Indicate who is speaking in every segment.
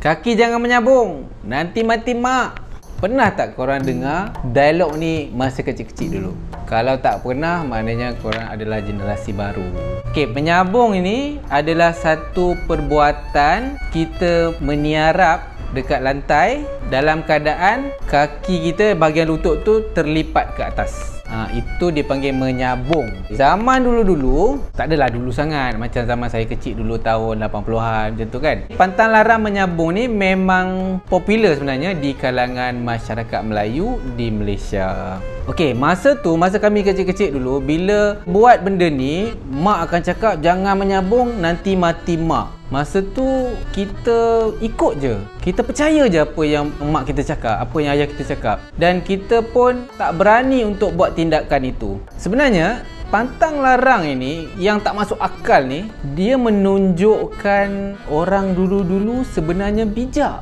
Speaker 1: Kaki jangan menyabung. Nanti mati mak. Pernah tak korang dengar dialog ni masa kecil-kecil dulu? Kalau tak pernah, maknanya korang adalah generasi baru. Okey, menyabung ini adalah satu perbuatan kita meniarap dekat lantai dalam keadaan kaki kita bahagian lutut tu terlipat ke atas. Ha, itu dipanggil menyabung. Zaman dulu-dulu, tak adalah dulu sangat. Macam zaman saya kecil dulu tahun 80-an macam tu kan. Pantang larang menyabung ni memang popular sebenarnya di kalangan masyarakat Melayu di Malaysia. Okey, masa tu, masa kami kecil-kecil dulu, bila buat benda ni, mak akan cakap jangan menyabung, nanti mati mak. Masa tu kita ikut je. Kita percaya je apa yang mak kita cakap, apa yang ayah kita cakap. Dan kita pun tak berani untuk buat tindakan itu. Sebenarnya pantang larang ini yang tak masuk akal ni dia menunjukkan orang dulu-dulu sebenarnya bijak.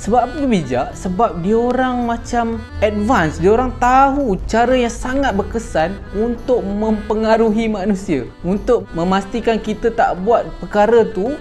Speaker 1: Sebab apa bijak? Sebab dia orang macam advance, dia orang tahu cara yang sangat berkesan untuk mempengaruhi manusia, untuk memastikan kita tak buat perkara tu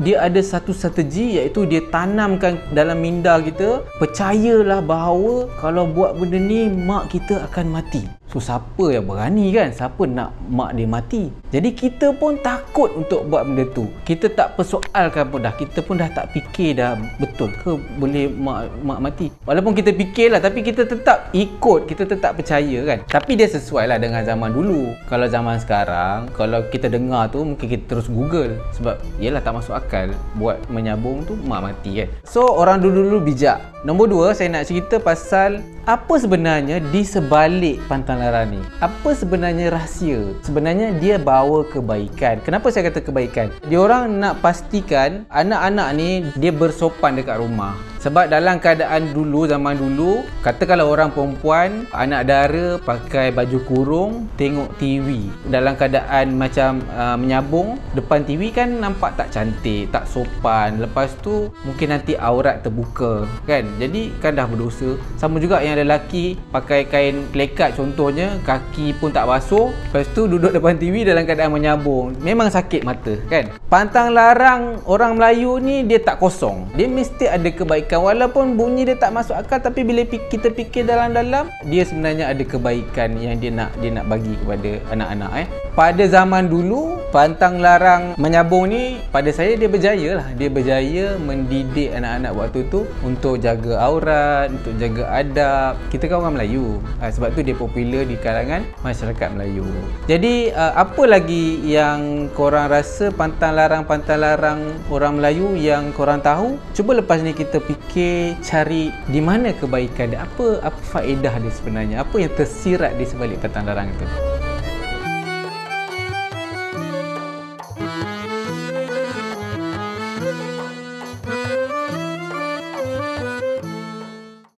Speaker 1: dia ada satu strategi iaitu dia tanamkan dalam minda kita percayalah bahawa kalau buat benda ni mak kita akan mati So siapa yang berani kan? Siapa nak mak dia mati? Jadi kita pun takut untuk buat benda tu. Kita tak persoalkan pun dah. Kita pun dah tak fikir dah betul ke boleh mak mak mati. Walaupun kita fikir lah tapi kita tetap ikut, kita tetap percaya kan. Tapi dia sesuai lah dengan zaman dulu. Kalau zaman sekarang, kalau kita dengar tu mungkin kita terus google. Sebab yelah tak masuk akal buat menyabung tu mak mati kan. So orang dulu-dulu bijak. Nombor dua saya nak cerita pasal apa sebenarnya di sebalik pantang lara ni? Apa sebenarnya rahsia? Sebenarnya dia bawa kebaikan. Kenapa saya kata kebaikan? Dia orang nak pastikan anak-anak ni dia bersopan dekat rumah. Sebab dalam keadaan dulu, zaman dulu, kata kalau orang perempuan, anak dara pakai baju kurung, tengok TV. Dalam keadaan macam uh, menyabung, depan TV kan nampak tak cantik, tak sopan. Lepas tu, mungkin nanti aurat terbuka. kan? Jadi, kan dah berdosa. Sama juga yang lelaki pakai kain plekat contohnya, kaki pun tak basuh. Lepas tu, duduk depan TV dalam keadaan menyabung. Memang sakit mata, kan? Pantang larang orang Melayu ni, dia tak kosong. Dia mesti ada kebaikan walaupun bunyi dia tak masuk akal tapi bila kita fikir dalam-dalam dia sebenarnya ada kebaikan yang dia nak dia nak bagi kepada anak-anak eh pada zaman dulu pantang larang menyabung ni pada saya dia berjaya lah. Dia berjaya mendidik anak-anak waktu tu untuk jaga aurat untuk jaga adab. Kita kan orang Melayu. Ha, sebab tu dia popular di kalangan masyarakat Melayu. Jadi uh, apa lagi yang korang rasa pantang larang pantang larang orang Melayu yang korang tahu? Cuba lepas ni kita fikir cari di mana kebaikan dia. Apa apa faedah dia sebenarnya? Apa yang tersirat di sebalik petang darang itu